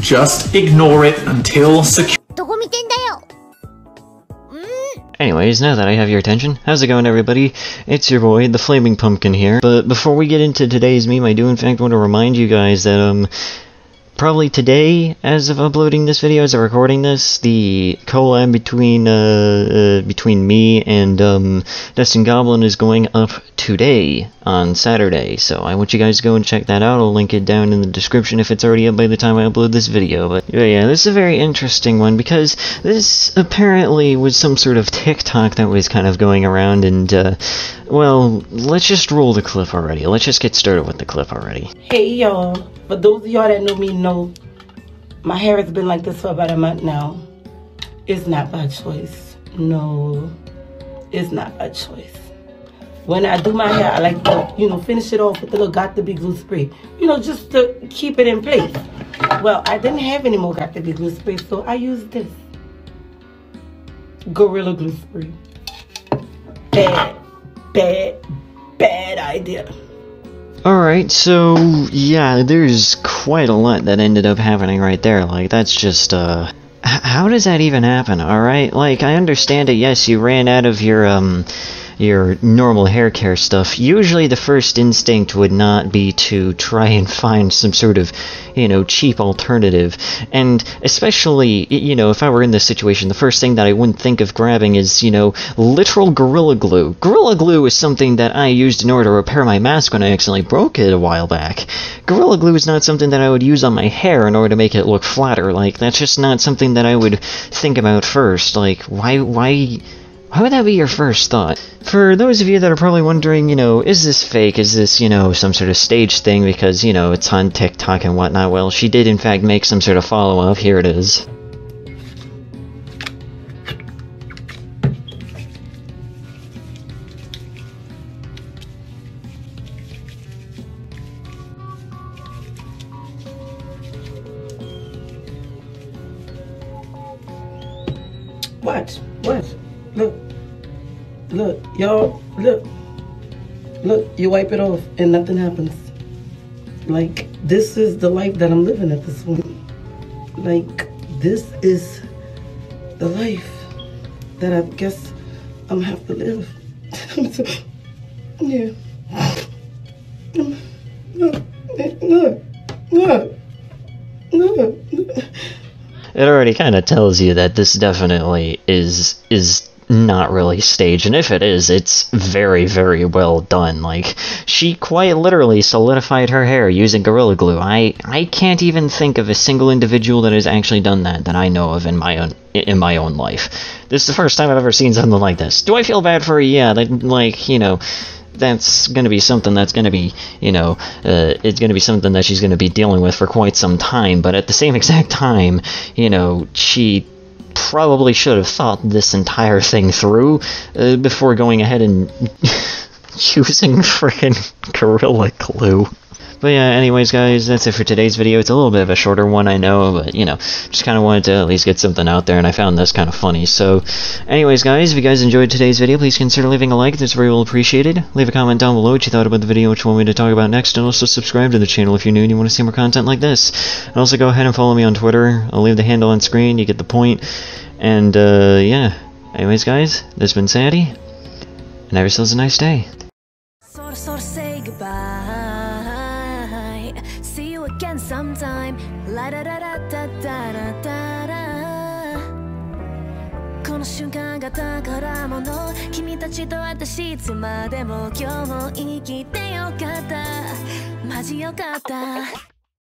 Just ignore it until secure. Anyways, now that I have your attention, how's it going everybody? It's your boy, the Flaming Pumpkin here, but before we get into today's meme, I do in fact want to remind you guys that, um, probably today, as of uploading this video, as of recording this, the collab between, uh, uh between me and, um, Destined Goblin is going up today, on Saturday, so I want you guys to go and check that out, I'll link it down in the description if it's already up by the time I upload this video, but yeah, this is a very interesting one, because this apparently was some sort of TikTok that was kind of going around, and, uh, well, let's just roll the clip already, let's just get started with the clip already. Hey y'all, for those of y'all that know me know my hair has been like this for about a month now. It's not by choice. No, it's not by choice. When I do my hair, I like to, you know, finish it off with a little Got to Be glue spray. You know, just to keep it in place. Well, I didn't have any more Got to Be glue spray, so I used this. Gorilla Glue spray. Bad, bad, bad idea. Alright, so yeah, there's quite a lot that ended up happening right there. Like, that's just, uh. How does that even happen, alright? Like, I understand it, yes, you ran out of your, um your normal hair care stuff, usually the first instinct would not be to try and find some sort of, you know, cheap alternative. And especially, you know, if I were in this situation, the first thing that I wouldn't think of grabbing is, you know, literal Gorilla Glue. Gorilla Glue is something that I used in order to repair my mask when I accidentally broke it a while back. Gorilla Glue is not something that I would use on my hair in order to make it look flatter. Like, that's just not something that I would think about first. Like, why, why why would that be your first thought? For those of you that are probably wondering, you know, is this fake? Is this, you know, some sort of stage thing because, you know, it's on TikTok and whatnot? Well, she did in fact make some sort of follow-up. Here it is. What? What? Look. Look, y'all, look. Look, you wipe it off and nothing happens. Like, this is the life that I'm living at this point. Like, this is the life that I guess I'm have to live. yeah. Look, look, look. It already kind of tells you that this definitely is is not really staged, and if it is, it's very, very well done. Like, she quite literally solidified her hair using Gorilla Glue. I, I can't even think of a single individual that has actually done that that I know of in my own in my own life. This is the first time I've ever seen something like this. Do I feel bad for her? Yeah, that, like, you know, that's going to be something that's going to be, you know, uh, it's going to be something that she's going to be dealing with for quite some time. But at the same exact time, you know, she probably should have thought this entire thing through uh, before going ahead and using frickin' Gorilla Glue. But yeah, anyways, guys, that's it for today's video. It's a little bit of a shorter one, I know, but, you know, just kind of wanted to at least get something out there, and I found this kind of funny. So, anyways, guys, if you guys enjoyed today's video, please consider leaving a like. That's very well appreciated. Leave a comment down below what you thought about the video, you want me to talk about next, and also subscribe to the channel if you're new and you want to see more content like this. And also go ahead and follow me on Twitter. I'll leave the handle on screen. You get the point. And, uh, yeah. Anyways, guys, this has been Sandy, and have yourselves a nice day. Sort of, sort of say goodbye. again sometime. La da da da da da この瞬間が宝物君たちと私いつまでも今日も生きてよかった。マジよかった。